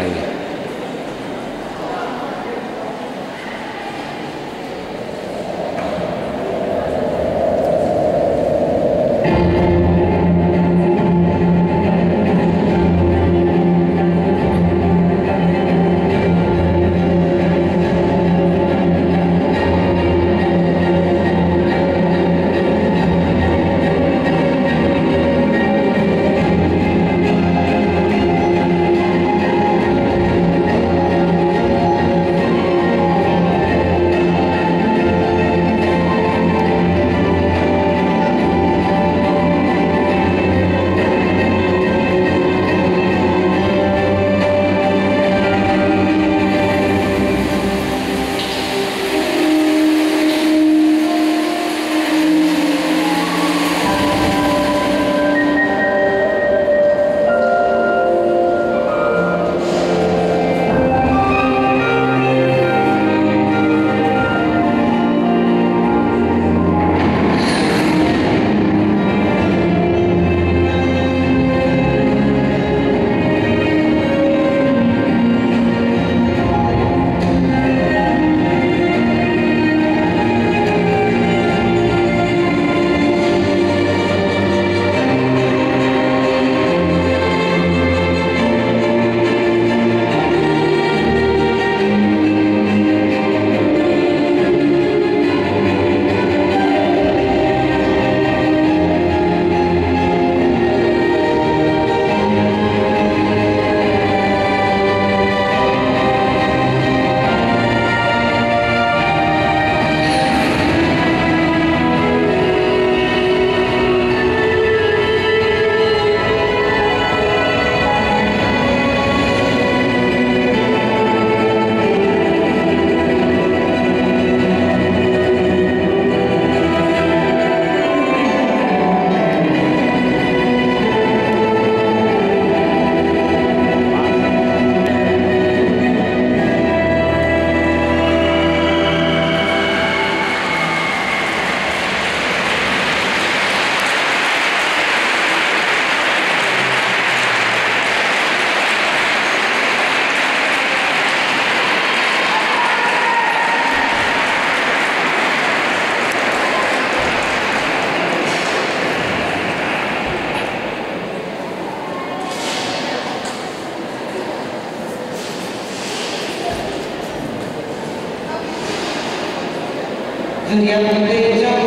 I July. Andiamo invece